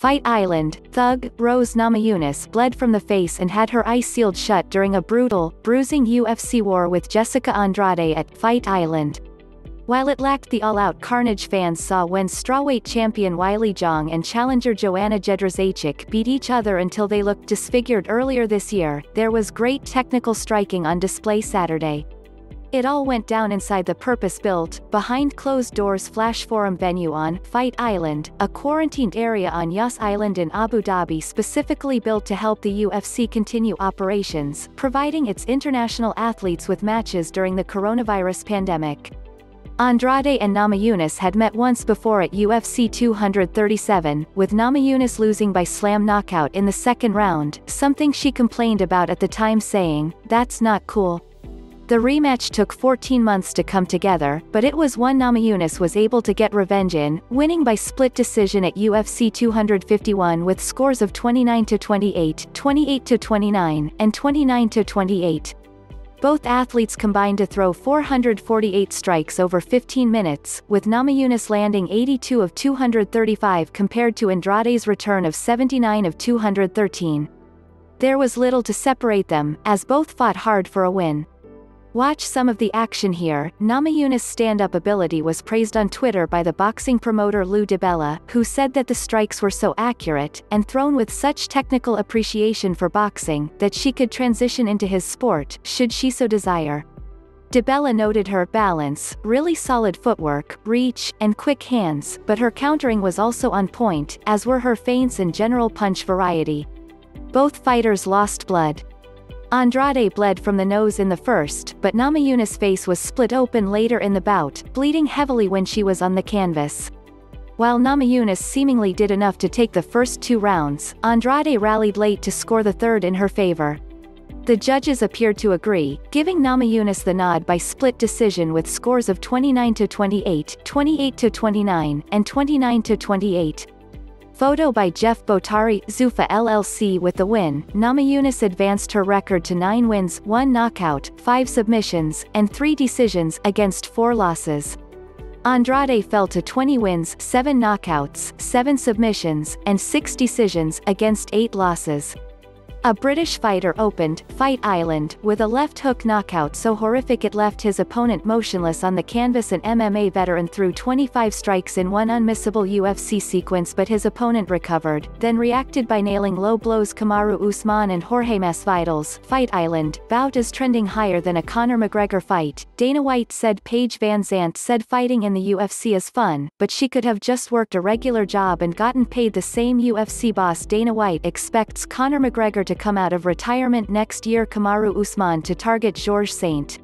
Fight Island, thug, Rose Namajunas bled from the face and had her eyes sealed shut during a brutal, bruising UFC war with Jessica Andrade at Fight Island. While it lacked the all-out carnage fans saw when strawweight champion Weili Zhang and challenger Joanna Jedrzejczyk beat each other until they looked disfigured earlier this year, there was great technical striking on display Saturday. It all went down inside the purpose-built, behind-closed-doors Flash Forum venue on Fight Island, a quarantined area on Yas Island in Abu Dhabi specifically built to help the UFC continue operations, providing its international athletes with matches during the coronavirus pandemic. Andrade and Namajunas had met once before at UFC 237, with Namajunas losing by slam knockout in the second round, something she complained about at the time saying, that's not cool. The rematch took 14 months to come together, but it was one Namajunas was able to get revenge in, winning by split decision at UFC 251 with scores of 29-28, 28-29, and 29-28. Both athletes combined to throw 448 strikes over 15 minutes, with Namajunas landing 82 of 235 compared to Andrade's return of 79 of 213. There was little to separate them, as both fought hard for a win. Watch some of the action here. Namajunas' stand-up ability was praised on Twitter by the boxing promoter Lou DiBella, who said that the strikes were so accurate, and thrown with such technical appreciation for boxing, that she could transition into his sport, should she so desire. DiBella noted her balance, really solid footwork, reach, and quick hands, but her countering was also on point, as were her feints and general punch variety. Both fighters lost blood. Andrade bled from the nose in the first, but Namajunas' face was split open later in the bout, bleeding heavily when she was on the canvas. While Namajunas seemingly did enough to take the first two rounds, Andrade rallied late to score the third in her favor. The judges appeared to agree, giving Namajunas the nod by split decision with scores of 29 to 28, 28 to 29, and 29 to 28. Photo by Jeff Bottari, Zuffa LLC with the win, Namajunas advanced her record to 9 wins, 1 knockout, 5 submissions, and 3 decisions against 4 losses. Andrade fell to 20 wins, 7 knockouts, 7 submissions, and 6 decisions against 8 losses. A British fighter opened Fight Island with a left hook knockout so horrific it left his opponent motionless on the canvas an MMA veteran threw 25 strikes in one unmissable UFC sequence but his opponent recovered, then reacted by nailing low blows Kamaru Usman and Jorge Masvidal's Fight Island, bout is trending higher than a Conor McGregor fight. Dana White said Paige VanZant said fighting in the UFC is fun, but she could have just worked a regular job and gotten paid the same UFC boss Dana White expects Conor McGregor to come out of retirement next year Kamaru Usman to target Georges Saint.